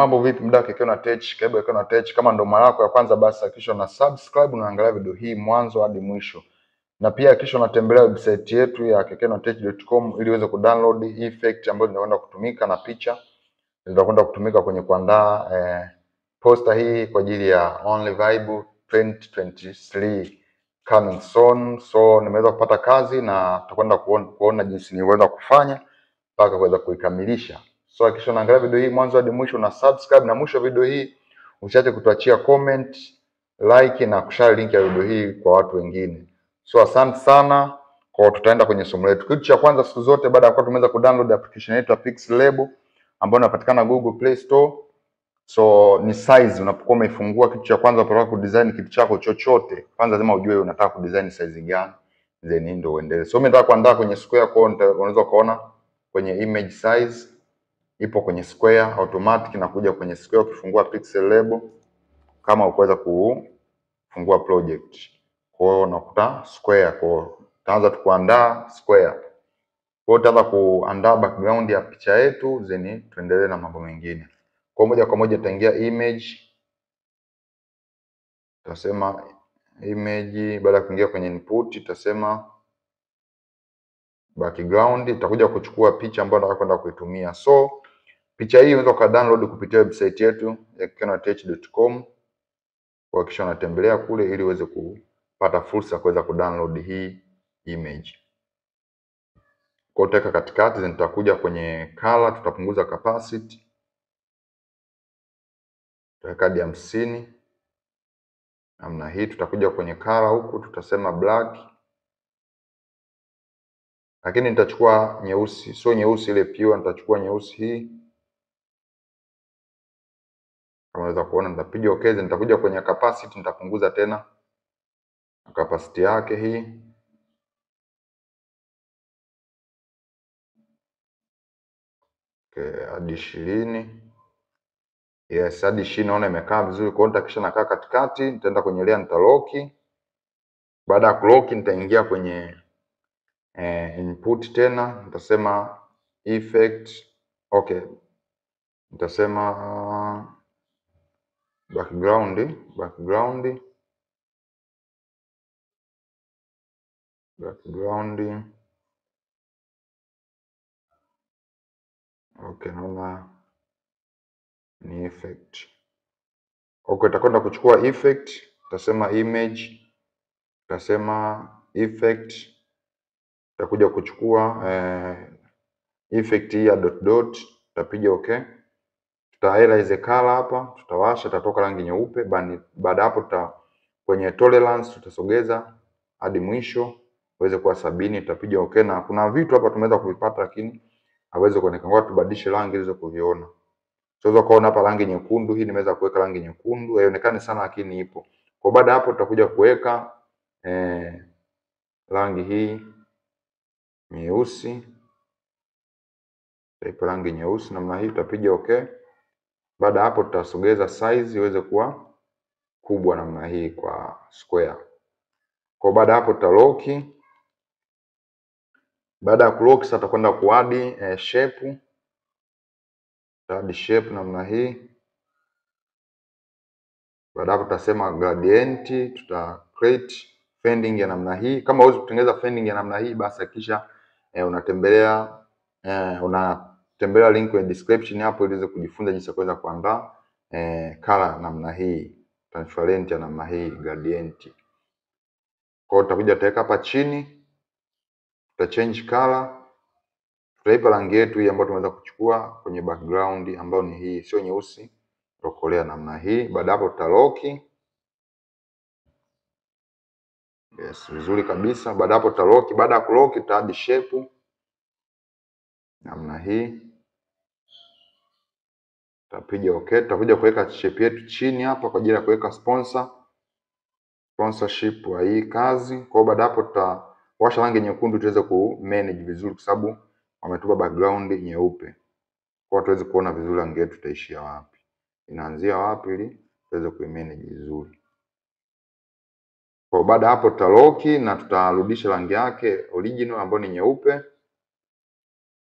Mambo vipi mdau Keke na Tech, kaibu Keke na Tech. Kama ndo mara yako ya kwanza, basi hakikisha una subscribe na angalia video hii mwanzo hadi mwisho, na pia hakikisha unatembelea website yetu ya kekenotech.com ili uweze kudownload effect ambazo zinakwenda kutumika na picha zitakwenda kutumika kwenye kuandaa eh, poster hii kwa ajili ya Only Vibe 2023 coming soon. So nimeweza kupata kazi na tutakwenda kuona, kuona jinsi nilivyoweza kufanya mpaka kuweza kuikamilisha. So hakikisha unaangalia video hii mwanzo hadi mwisho na subscribe, na mwisho video hii usiache kutuachia comment, like na kushare link ya video hii kwa watu wengine. So asante sana kwa, tutaenda kwenye somo letu. Kitu cha kwanza siku zote baada ya kuwa tumeweza kudownload application yetu ya Pixlab ambayo inapatikana Google Play Store. So ni size, unapokuwa umeifungua, kitu cha kwanza unataka kudesign kitu chako chochote, kwanza lazima ujue unataka kudesign size gani, then ndio uendelee. So mimi nataka kuandaa kwenye square, kwa unaweza kuona kwenye image size ipo kwenye square automatic, inakuja kwenye square ukifungua pixel label kama ukuweza kufungua project. Kwa hiyo unakuta square, kwa hiyo tutaanza tukuandaa square. Kwa hiyo tutaanza kuandaa background ya picha yetu, then tuendelee na mambo mengine. Kwa moja kwa moja tutaingia image, tutasema image. Baada ya kuingia kwenye input, tutasema background, itakuja kuchukua picha ambayo nataka kwenda kuitumia. So picha hii unaweza ukadownload kupitia website yetu ya kekenotech.com. Kuhakikisha unatembelea kule ili uweze kupata fursa ya kuweza kudownload hii image. Kwa utaweka katikati, nitakuja kwenye color, tutapunguza capacity hadi hamsini namna hii. Tutakuja kwenye kala huku tutasema black, lakini nitachukua nyeusi, sio nyeusi ile pure, nitachukua nyeusi hii unaweza kuona. Nitapiga okay, nitakuja kwenye capacity, nitapunguza tena capacity yake hii okay, hadi ishirini. Yes, hadi ishirini naona imekaa vizuri. Kwa hiyo nitakisha nakaa katikati, nitaenda kwenye layer nitaloki. Baada ya kuloki nitaingia kwenye eh, input tena nitasema effect. Okay, nitasema background background background. Okay, naona ni effect. Okay, itakwenda kuchukua effect, utasema image, utasema effect, takuja kuchukua eh, effect hii ya dot dot, utapiga okay. Tuta ize color hapa, tutawasha, itatoka rangi nyeupe. Baada hapo tuta kwenye tolerance tutasogeza hadi mwisho uweze kuwa sabini, tutapiga okay. Na kuna vitu hapa tumeweza kuvipata, lakini hawezi kuonekana, kwa tubadilishe rangi ili kuviona. Tunaweza kuona hapa rangi nyekundu, hii nimeweza kuweka rangi nyekundu, haionekani sana lakini ipo. Kwa baada hapo tutakuja kuweka eh, rangi hii nyeusi, ipo rangi nyeusi namna hii, tutapiga okay. Baada hapo tutasogeza size iweze kuwa kubwa namna hii kwa square. Kwa baada hapo tutaloki. Baada ya kuloki sasa tutakwenda kuadi eh, shape hadi shape namna hii. Baada hapo tutasema gradient, tuta create fending ya namna hii. Kama huwezi kutengeneza fending ya namna hii, basi hakikisha eh, unatembelea eh, unatembelea link kwenye description hapo ili uweze kujifunza jinsi ya kuweza kuandaa eh, color namna hii, transparent ya namna hii gradient. Kwa hiyo tutakuja tutaweka hapa chini, tuta change color tutaipa rangi yetu hii ambayo tumeweza kuchukua kwenye background ambayo ni hii, sio nyeusi, tutakolea namna hii. Baada hapo tutaloki. Yes, vizuri kabisa. Baada hapo tutaloki. Baada ya kuloki tutaadi shape namna hii, tutapiga okay. Tutakuja kuweka shape yetu chini hapa kwa ajili ya kuweka sponsor sponsorship wa hii kazi. Kwa hiyo baada hapo tutawasha rangi nyekundu tuweze ku manage vizuri kwa sababu wametupa background nyeupe, kwa tuweze kuona vizuri rangi yetu itaishia wapi, inaanzia wapi, ili tuweze ku manage vizuri. Kwa baada hapo tutaloki na tutarudisha rangi yake original ambayo ni nyeupe.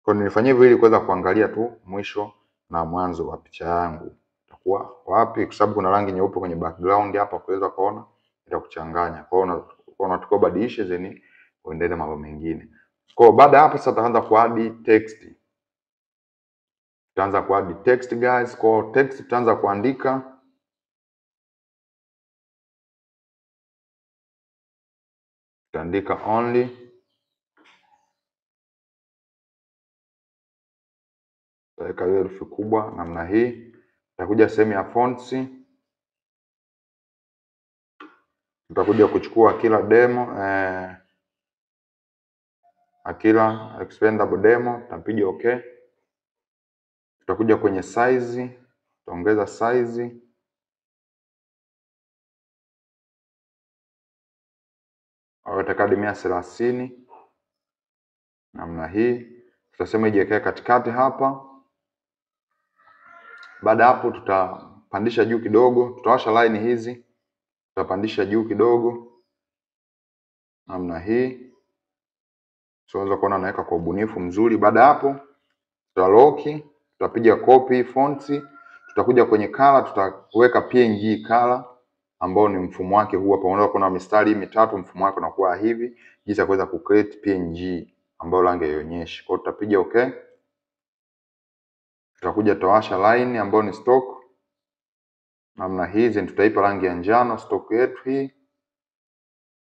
Kwa nilifanyia hivyo ili kuweza kuangalia tu mwisho na mwanzo wa picha yangu itakuwa wapi, kwa sababu kuna rangi nyeupe kwenye background hapa, kuweza kuona itakuchanganya. Kwa hiyo unatakiwa badilishe, then uendelee mambo mengine. Kwa baada ya hapo sasa tutaanza kuadi text. Tutaanza kuadi text guys. Kwa text tutaanza kuandika tutaandika only tutaweka hiyo herufi kubwa namna hii. Tutakuja sehemu ya fonts, tutakuja kuchukua kila demo eh, Akila expandable demo tutapiga okay. Tutakuja kwenye size, tutaongeza size atakadimia mia thelathini namna hii, tutasema ijiwekee katikati hapa. Baada hapo, tutapandisha juu kidogo, tutawasha line hizi, tutapandisha juu kidogo namna hii tunaweza kuona naweka kwa ubunifu mzuri. Baada hapo, tutaloki, tutapiga copy fonts, tutakuja kwenye color, tutaweka PNG color ambao ni mfumo wake huu hapa. Unaweza kuona mistari mitatu, mfumo wake unakuwa hivi, jinsi ya kuweza kucreate PNG ambayo rangi haionyeshi. Kwa hiyo tutapiga okay, tutakuja tutawasha line ambayo ni stock. Namna hii, hizi, tutaipa rangi ya njano stock yetu hii.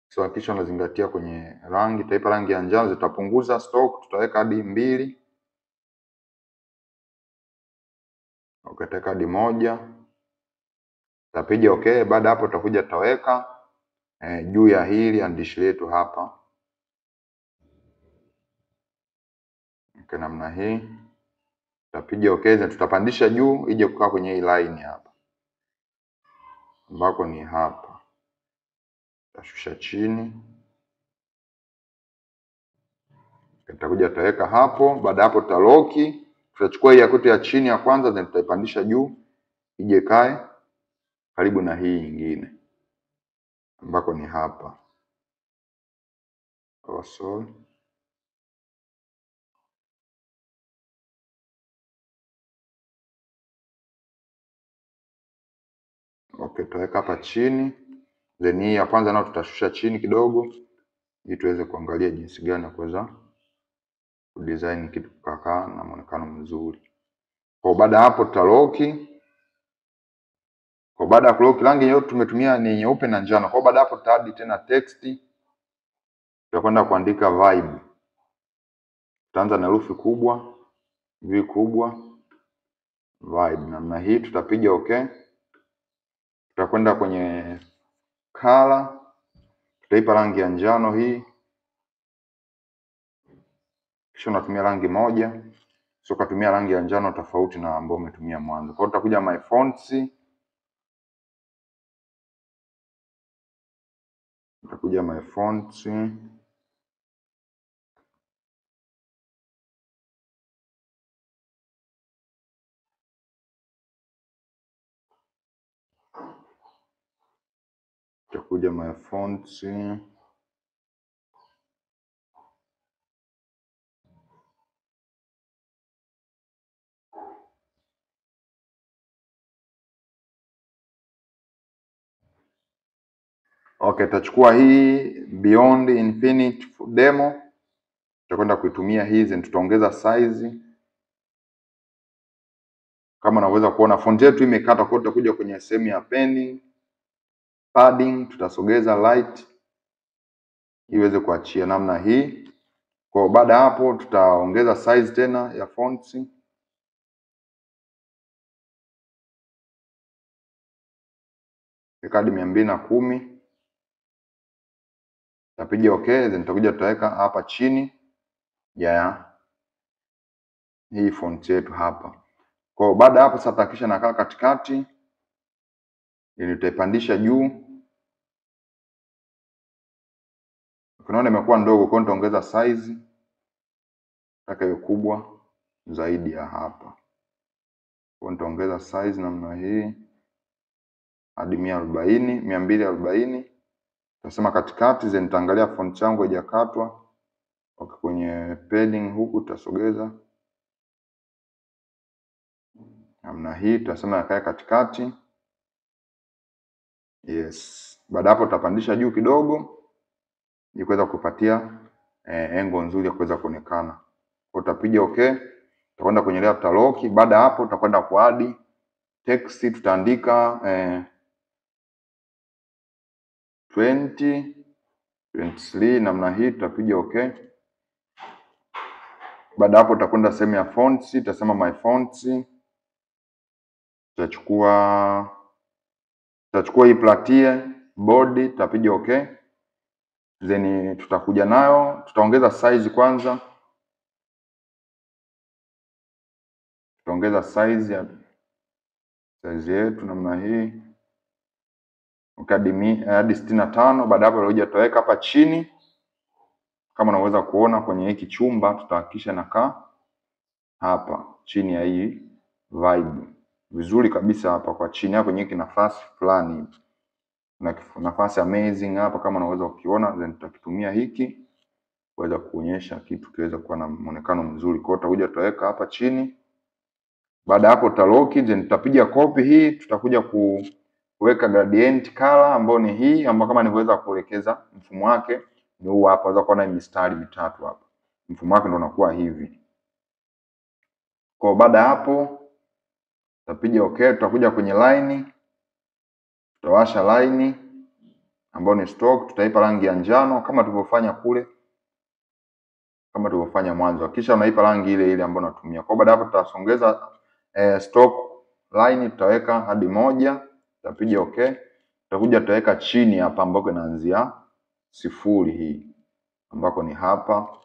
So hakikisha unazingatia kwenye rangi, tutaipa rangi ya njano, zitapunguza stock, tutaweka hadi mbili. Okay, tutaweka hadi moja, tutapiga okay. Baada hapo tutakuja tutaweka eh, juu ya hili andishi letu hapa. Okay, namna hii tutapiga okay, tutapandisha juu ije kukaa kwenye hii line hapa. Ambako ni hapa. Tashusha chini, tutakuja tutaweka hapo. Baada hapo tutaloki, tutachukua hii yakuti ya chini ya kwanza, then tutaipandisha juu ije kae karibu na hii nyingine. Ambako ni hapa. Oh, Okay, tutaweka hapa chini then hii ya kwanza nayo tutashusha chini kidogo ili tuweze kuangalia jinsi gani ya kuweza kudesign kitu kukaa na muonekano mzuri. Kwa baada hapo tutaloki. Kwa baada ya kuloki, rangi yote tumetumia ni nyeupe na njano. Kwa baada hapo tutaadi tena text, tutakwenda kuandika vibe. Tutaanza na herufi kubwa V kubwa vibe namna hii, tutapiga okay. Tutakwenda kwenye kala tutaipa rangi ya njano hii, kisha unatumia rangi moja, sio ukatumia rangi ya njano tofauti na ambayo umetumia mwanzo. Kwa hiyo tutakuja my fonts, tutakuja my fonts tutakuja my fonts Okay, hii Beyond Infinite demo, tutakwenda kuitumia hizi, tutaongeza size. Kama unaweza kuona font yetu imekata, kwa tutakuja kwenye sehemu ya padding, padding tutasogeza light iweze kuachia namna hii. Kwa baada ya hapo, tutaongeza size tena ya fonts kadi mia mbili na kumi tapiga okay, then tutakuja tutaweka hapa chini ya yeah, hii font yetu hapa. Kwa baada hapo sasa tutahakisha nakaa katikati, ili tutaipandisha juu. Unaona imekuwa ndogo, kwa nitaongeza size taka iwe kubwa zaidi ya hapa. Kwa nitaongeza size namna hii hadi mia arobaini mia mbili arobaini Tasema katikati then nitaangalia font yangu haijakatwa. Okay, kwenye padding huku tutasogeza namna hii, tutasema yakae katikati. Yes, baada hapo tutapandisha juu kidogo ili kuweza kupatia eh, engo nzuri ya kuweza kuonekana. Kwa utapiga okay, tutakwenda kwenye layer lock. Baada hapo tutakwenda kuadi text, tutaandika eh, 20 23 namna hii, tutapiga okay. Baada hapo tutakwenda sehemu ya fonts, tutasema my fonts, tutachukua tutachukua hii platie body, tutapiga okay, then tutakuja nayo, tutaongeza size kwanza, tutaongeza size ya size yetu namna hii. Hadi sitini na tano. Baada hapo tutakuja tutaweka hapa chini. Kama unaweza kuona kwenye hiki chumba, tutahakikisha nakaa hapa chini ya hii vibe. Vizuri kabisa hapa kwa chini hapa kwenye hiki nafasi fulani na nafasi amazing hapa, kama unaweza kukiona, then tutakitumia hiki kuweza kuonyesha kitu kiweza kuwa na muonekano mzuri. Kwa hiyo tutakuja tutaweka hapa chini. Baada hapo tutalock, then tutapiga copy hii, tutakuja kuweka gradient color ambayo ni hii ambayo kama nilivyoweza kuelekeza mfumo wake ni huu hapa, unaweza kuona mistari mitatu hapa, mfumo wake ndio unakuwa hivi. Kwa baada hapo tutapiga okay, tutakuja kwenye line, tutawasha line ambayo ni stock, tutaipa rangi ya njano kama tulivyofanya kule, kama tulivyofanya mwanzo, kisha unaipa rangi ile ile ambayo unatumia. Kwa baada hapo tutasongeza eh, stock line tutaweka hadi moja, tutapiga okay, tutakuja tutaweka chini hapa ambako inaanzia sifuri hii ambako ni hapa.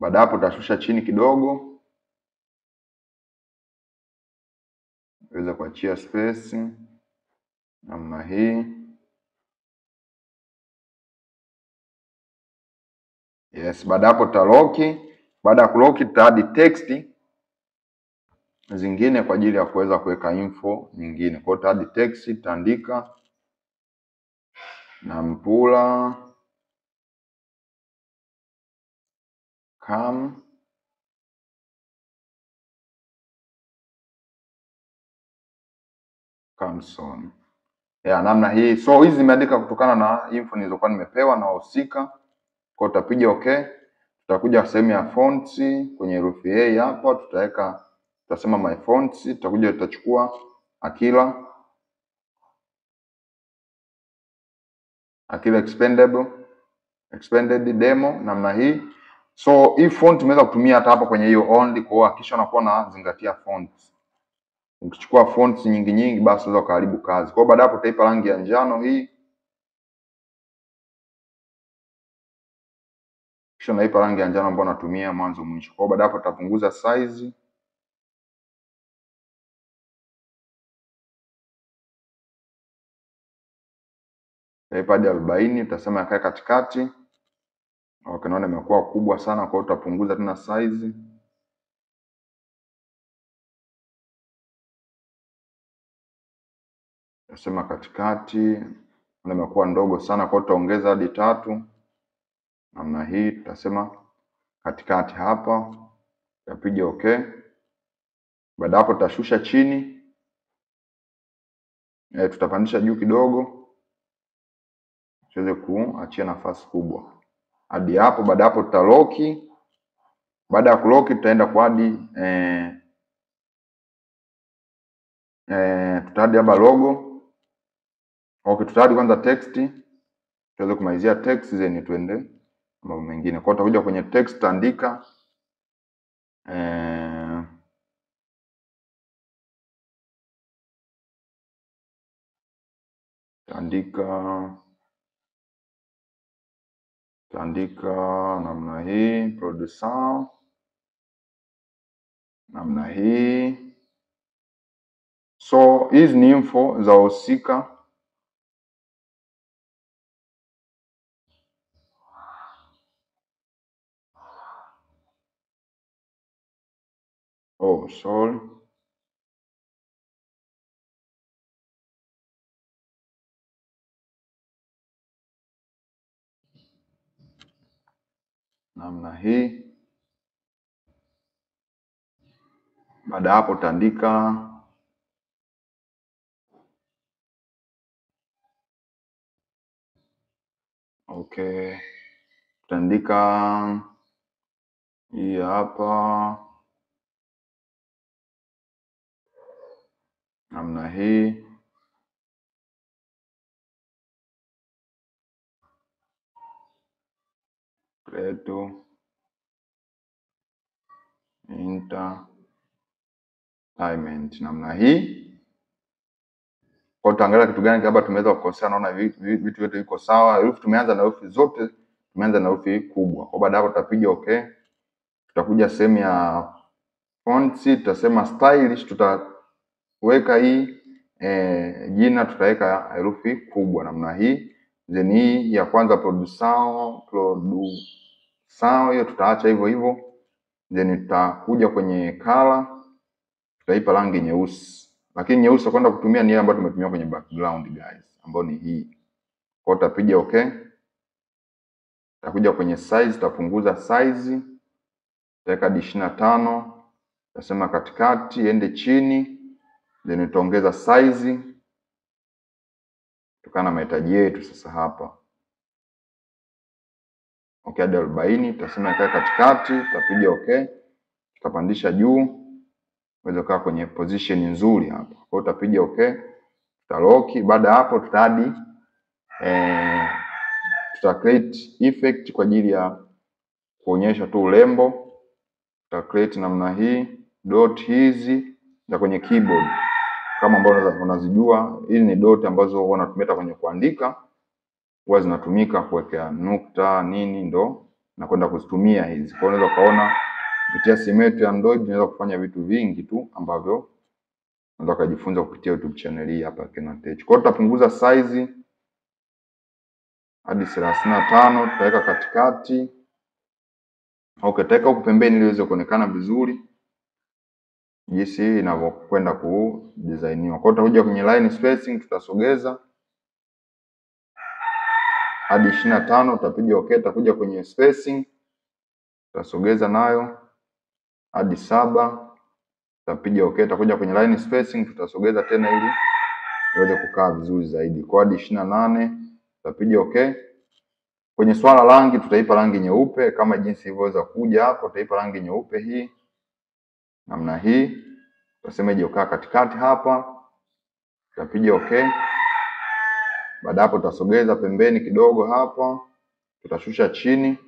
Baada hapo tutashusha chini kidogo weza kuachia space namna hii. Yes, baada hapo tutaloki. Baada ya kuloki, tutaadi text zingine kwa ajili ya kuweza kuweka info nyingine. Kwa hiyo tutaadi text, tutaandika Nampula come Camson. Ya namna hii. So hizi zimeandika kutokana na info nilizokuwa nimepewa na wahusika. Kwa utapiga okay. Tutakuja sehemu ya fonts kwenye herufi A hapa tutaweka tutasema my fonts, tutakuja tutachukua Akila Akila expendable expanded demo namna hii. So hii font tumeweza kutumia hata hapa kwenye hiyo only, kwa hiyo hakikisha unakuwa unazingatia fonts. Ukichukua fonts nyingi nyingi, basi unaweza kuharibu kazi. Kwa hiyo baada hapo utaipa rangi ya njano hii, kisha unaipa rangi ya njano ambayo unatumia mwanzo mwisho. Kwa hiyo baada hapo tutapunguza size hadi arobaini, utasema yakae katikati. Okay, naona imekuwa kubwa sana, kwa hiyo tutapunguza tena size. Utasema katikati, imekuwa ndogo sana, kwa hiyo tutaongeza hadi tatu namna hii. Tutasema katikati hapa, tutapiga okay. Baada hapo tutashusha chini e, tutapandisha juu kidogo tuweze kuachia nafasi kubwa hadi hapo. Baada hapo tutaloki. Baada ya kuloki, tutaenda kwa hadi eh, eh, tutaadi hapa logo. Okay, tutaadi kwanza text tuweze kumalizia text then tuende mambo mengine. Kwa utakuja kwenye text tandika eh, tandika tutaandika namna hii producer namna hii. So hizi ni info za wahusika. Oh, Sol. Namnahi. Baada hapo tandika Okay, tandika iya hii hapa namna hii. Letu entertainment namna hii. Kwa tutaangalia kitu gani labda tumeweza kukosea. Naona vi- vi- vitu vyote viko sawa. Herufi tumeanza na herufi zote, tumeanza na herufi kubwa. Kwa baada hapo tutapiga okay. Tutakuja sehemu ya fonts, tutasema stylish, tutaweka hii e, jina tutaweka herufi kubwa namna hii. Then hii ya kwanza producer producer, hiyo tutaacha hivyo hivyo. Then tutakuja kwenye color, tutaipa rangi nyeusi, lakini nyeusi kwenda kutumia ni ile ambayo tumetumia kwenye background guys, ambayo ni hii. Kwa utapiga okay. Tutakuja kwenye size, tutapunguza size, tutaweka hadi ishirini na tano. tasema katikati ende chini, then utaongeza size kutokana na mahitaji yetu sasa hapa. Okay, hadi arobaini tutasema kaa katikati, tutapiga okay, tutapandisha juu uweze kaa kwenye position nzuri hapa. Kwa hiyo utapiga okay, tutaloki. Baada ya hapo tutaadi eh, tuta create effect kwa ajili ya kuonyesha tu urembo. Tuta create namna hii dot hizi za kwenye keyboard kama ambavyo unazijua, hizi ni dot ambazo wanatumia kwenye kuandika, huwa zinatumika kuwekea nukta nini, ndo na kwenda kuzitumia hizi. Kwa unaweza ukaona kupitia simu yetu ya Android unaweza kufanya vitu vingi tu ambavyo unaweza kujifunza kupitia YouTube channel hii hapa Kenatech. Kwa tutapunguza size hadi thelathini na tano tutaweka katikati. Okay, tutaweka huku pembeni ili iweze kuonekana vizuri jinsi inavyokwenda kudesigniwa. Kwa hiyo tutakuja kwenye line spacing tutasogeza hadi ishirini na tano tutapiga okay. Tutakuja kwenye spacing tutasogeza nayo hadi saba tutapiga okay. Tutakuja kwenye line spacing tutasogeza tena ili iweze kukaa vizuri zaidi. Kwa hadi ishirini na nane tutapiga okay. Kwenye swala rangi tutaipa rangi nyeupe kama jinsi ilivyoweza kuja hapo, tutaipa rangi nyeupe hii namna hii. utasema ije ukaa katikati hapa, tutapiga okay. Baada hapo tutasogeza pembeni kidogo hapa, tutashusha chini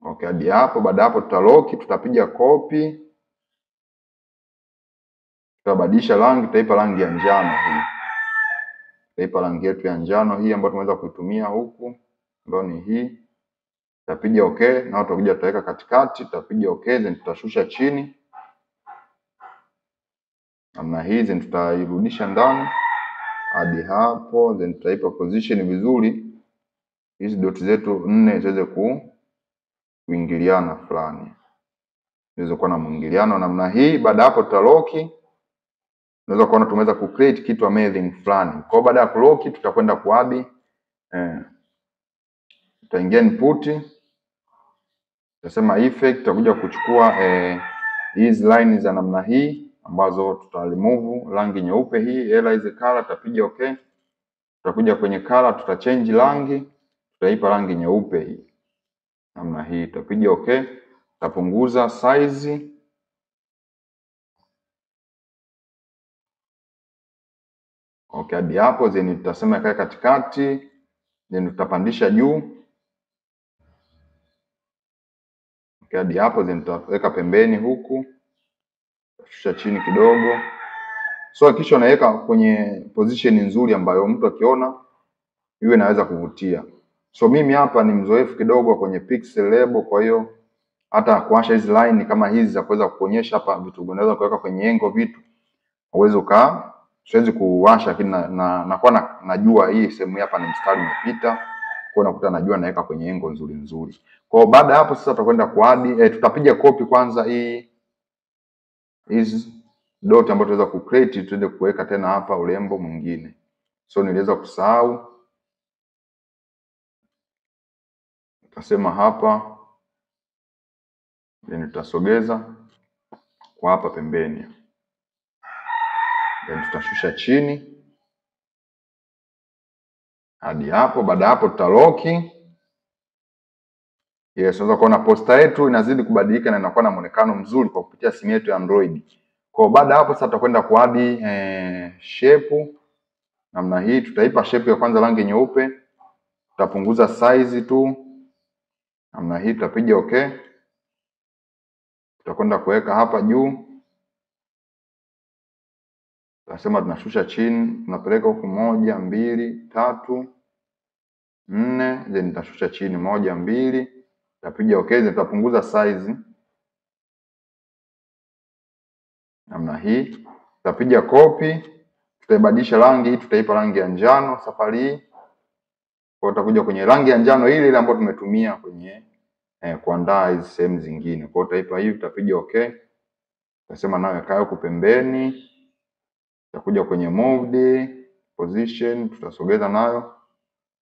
okay, hadi hapo. Baada hapo tutaloki, tutapiga copy, tutabadilisha rangi, tutaipa rangi ya njano hii, tutaipa rangi yetu ya njano hii ambayo tumeweza kuitumia huku, ambayo ni hii. Tutapiga okay, na tutakuja tutaweka katikati, tutapiga okay, then tutashusha chini. Namna hii, then tutairudisha ndani. Hadi hapo, then tutaipa position vizuri, hizi doti zetu nne ziweze ku kuingiliana fulani, ziweze kuwa na mwingiliano namna hii. Baada hapo tutaloki, unaweza kuona tumeweza ku create kitu amazing fulani. Kwa baada ya kuloki, tutakwenda kuadi eh, tutaingia input, tutasema effect, tutakuja kuchukua eh, hizi line za namna hii ambazo tuta remove rangi nyeupe hii, erase color, tutapiga okay. Tutakuja kwenye color, tuta change rangi, tutaipa rangi nyeupe hii namna hii, tutapiga okay. Tutapunguza size okay, hadi hapo, then tutasema kae katikati, then tutapandisha juu okay, hadi hapo, then tutaweka pembeni huku, Shusha chini kidogo. So kisha unaweka kwenye position nzuri ambayo mtu akiona iwe inaweza kuvutia. So mimi hapa ni mzoefu kidogo kwenye pixel label, kwa hiyo hata kuwasha hizi line kama hizi za kuweza kuonyesha hapa vitu unaweza kuweka kwenye engo vitu uweze ukaa, siwezi kuwasha, lakini na, na, nakuwa na, najua hii sehemu hapa ni mstari umepita, kwa unakuta najua naweka kwenye engo nzuri nzuri. Kwa baada ya hapo sasa tutakwenda kuadi eh, tutapiga copy kwanza hii hizi dot ambayo tunaweza ku create tuende kuweka tena hapa urembo mwingine. So niliweza kusahau, tutasema hapa then tutasogeza kwa hapa pembeni, then tutashusha chini hadi hapo. Baada ya hapo tutaloki. Yes, unaweza kuona posta yetu inazidi kubadilika na inakuwa na muonekano mzuri kwa kupitia simu yetu ya Android. Kwa baada hapo sasa tutakwenda kuadi eh, shape namna hii. Tutaipa shape ya kwanza rangi nyeupe, tutapunguza size tu namna hii, tutapiga okay. Tutakwenda kuweka hapa juu, tunasema tunashusha chini, tunapeleka huku moja, mbili, tatu, nne, then nitashusha chini moja, mbili, tapiga okay, then tutapunguza size. Namna hii, tutapiga copy, tutaibadilisha rangi tutaipa rangi ya njano safari hii. Kwa utakuja kwenye rangi ya njano ile ile ambayo tumetumia kwenye eh, kuandaa hizi sehemu zingine. Kwa utaipa hivi, tutapiga okay, utasema nayo kaa huku pembeni, tutakuja kwenye moved position, tutasogeza nayo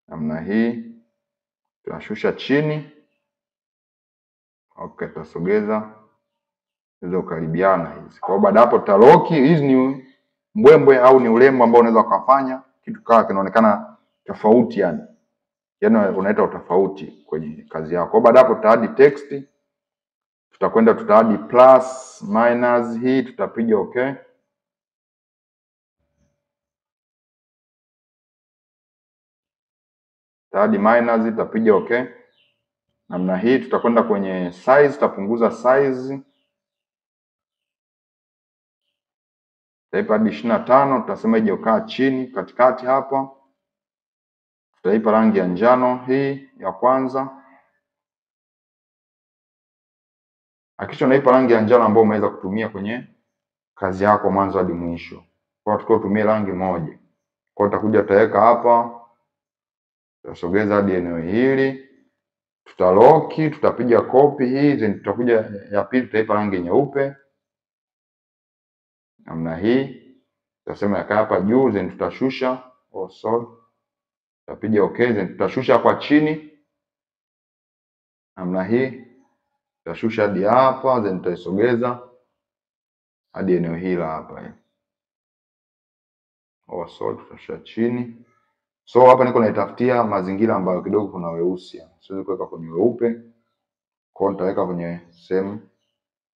namna hii, tunashusha chini okay, tutasogeza hizo karibiana hizi. Kwa baada hapo tutaloki. Hizi ni mbwembwe au ni urembo ambao unaweza ukafanya kitu kawa kinaonekana tofauti, yani yani unaleta utofauti kwenye kazi yako. Kwa baada hapo tutaadi text, tutakwenda tutaadi plus minus hii, tutapiga okay. Tutaadi minus, tutapiga okay namna hii. Tutakwenda kwenye size, tutapunguza size tutaipa hadi ishirini na tano. Tutasema ije ukaa chini katikati hapa, tutaipa rangi ya njano hii ya kwanza. Hakikisha unaipa rangi ya njano ambayo umeweza kutumia kwenye kazi yako mwanzo hadi mwisho. Kwa hiyo tutumie rangi moja, kwa utakuja utaweka hapa, tutasogeza hadi eneo hili, tutaloki, tutapiga kopi hii, then tutakuja ya pili, tutaipa rangi nyeupe namna hii tutasema yakaa hapa juu, then tutashusha oh, sorry, tutapiga okay, then tutashusha hapa chini namna hii, tutashusha hadi hapa, then tutaisogeza hadi eneo hili hapa. Oh, sorry, tutashusha chini. So hapa niko naitafutia mazingira ambayo kidogo kuna weusi, siwezi kuweka kwenye weupe, kwa nitaweka kwenye sehemu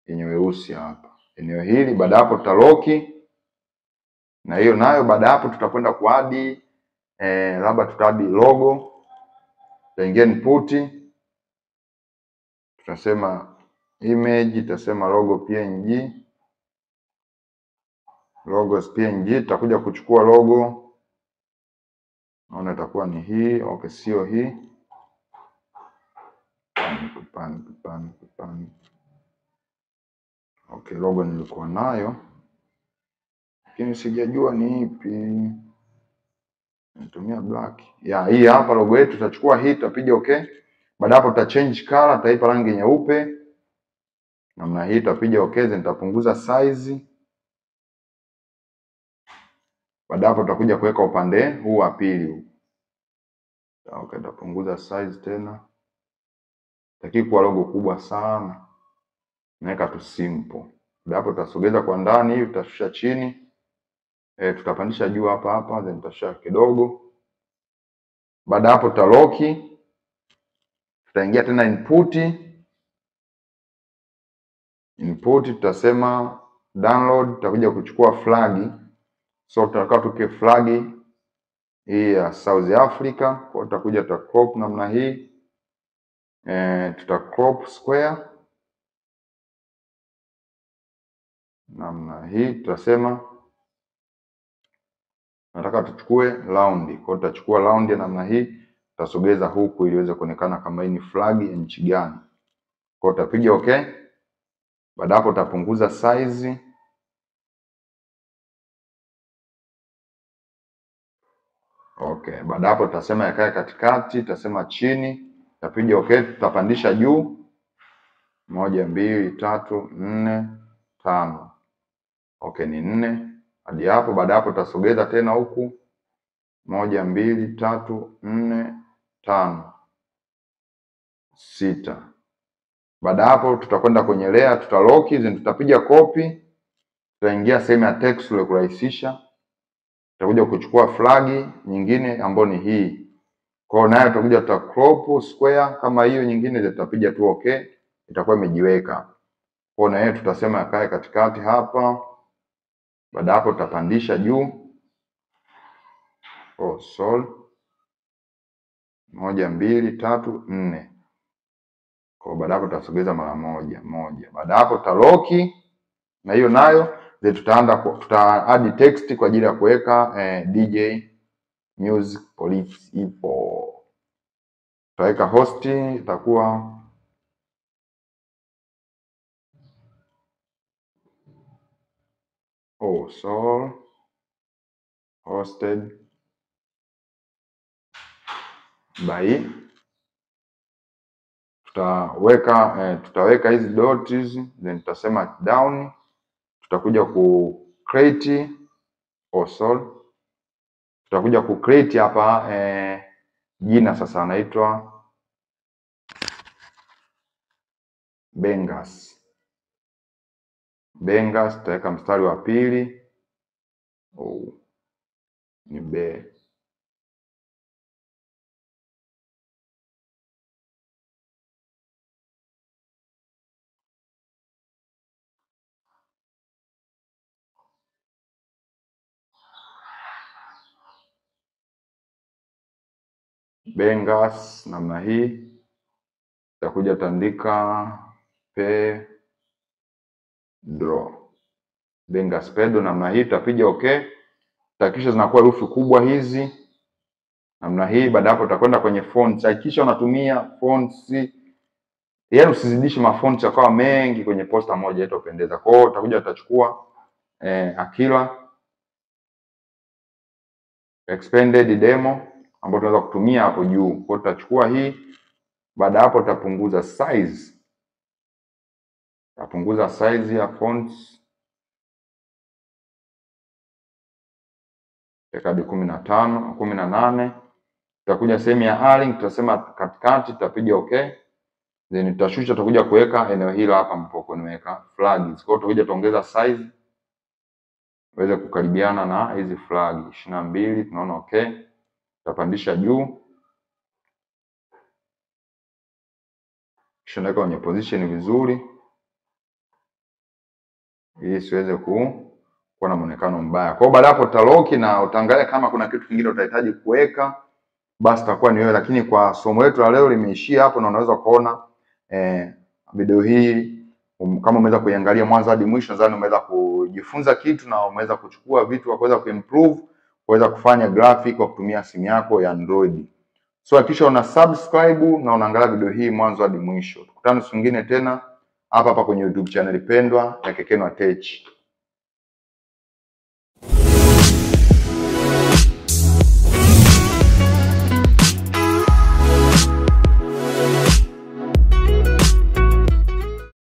yenye weusi hapa eneo hili. Baada hapo tutaloki na hiyo nayo. Baada hapo tutakwenda kuadi eh, labda tutaadi logo, tutaingia input, tutasema image, tutasema logo png, logo png. Tutakuja kuchukua logo, naona itakuwa ni hii okay, sio hii kupani Okay, logo nilikuwa nayo lakini sijajua ni ipi. Nitumia black. Ya, hii hapa logo yetu tutachukua hii tutapiga okay. Baada hapo tuta change color, tutaipa rangi nyeupe. Namna hii tutapiga okay, then tutapunguza size. Baada hapo tutakuja kuweka upande huu wa pili huu. Okay, tutapunguza size tena. Taki kuwa logo kubwa sana naweka tu simple. Baada hapo tutasogeza kwa ndani hivi, tutashusha chini e, tutapandisha juu hapa hapa, then tutashusha kidogo. Baada hapo tutaloki, tutaingia tena input. Input tutasema download, tutakuja kuchukua flag, so tutakaa tuke flag hii ya South Africa, kwa tutakuja tuta crop namna hii e, tuta crop square namna hii tutasema nataka tuchukue round. Kwa tutachukua round ya namna hii, tutasogeza huku ili iweze kuonekana kama hii ni flag ya nchi gani. Kwa utapiga okay. Baada hapo utapunguza size okay. Baada hapo tutasema yakae katikati, tutasema chini, tutapiga okay, tutapandisha juu moja, mbili, tatu, nne, tano. Okay, ni nne hadi hapo. Baada hapo tutasogeza tena huku moja, mbili, tatu, nne, tano, sita. Baada hapo tutakwenda kwenye layer, tutaloki, then tutapiga copy, tutaingia sehemu ya text ile kurahisisha. Tutakuja kuchukua flagi nyingine ambayo ni hii Kwa nayo tutakuja tuta crop square kama hiyo nyingine, tutapiga tu okay, itakuwa imejiweka. Kwa na yeye tutasema akae katikati hapa. Baada hapo tutapandisha juu oh, sol moja mbili tatu nne. Kwa baada hapo tutasogeza mara moja moja. Baada hapo tutaloki na hiyo nayo then tutaanda tuta add text kwa ajili ya kuweka eh, DJ Music Police ipo. Tutaweka host itakuwa oh, so hosted by tutaweka eh, tutaweka hizi dot hizi then tutasema down, tutakuja ku create osol, tutakuja ku create hapa eh, jina sasa anaitwa Bengas. Bengas tutaweka mstari wa pili oh, ni be Bengas namna hii, takuja tandika Pedro Bengas Pedro namna hii, tutapiga okay, takisha zinakuwa herufi kubwa hizi. Namna hii. Baada hapo utakwenda kwenye fonts, hakikisha unatumia fonts, yaani usizidishe mafonts yakawa mengi kwenye posta moja, itopendeza. Kwa hiyo utakuja utachukua eh, Akila expanded demo ambayo tunaweza kutumia hapo juu. Kwa hiyo tutachukua hii, baada hapo tutapunguza size, tutapunguza size ya fonts. Hadi kumi na tano kumi na nane. Tutakuja sehemu ya align, tutasema katikati, tutapiga okay, then tutashusha, tutakuja kuweka eneo hilo hapa mpoko nimeweka flags. Kwa hiyo tutakuja tuongeza size. Weze kukaribiana na hizi flag. Ishirini na mbili tunaona okay, tutapandisha juu. Kisha naweka kwenye position vizuri, ili siweze ku kuwa na muonekano mbaya. Kwa hiyo baada hapo utaloki na utaangalia kama kuna kitu kingine utahitaji kuweka, basi itakuwa ni wewe, lakini kwa somo letu la leo limeishia hapo, na unaweza kuona eh, video hii. Um, kama umeweza kuiangalia mwanzo hadi mwisho, nadhani umeweza kujifunza kitu na umeweza kuchukua vitu wa kuweza kuimprove kuweza kufanya graphic kwa kutumia simu yako ya Android. So hakikisha una subscribe na unaangalia video hii mwanzo hadi mwisho. Tukutane siku nyingine tena hapa hapa kwenye YouTube channel pendwa ya Kekenwa Tech.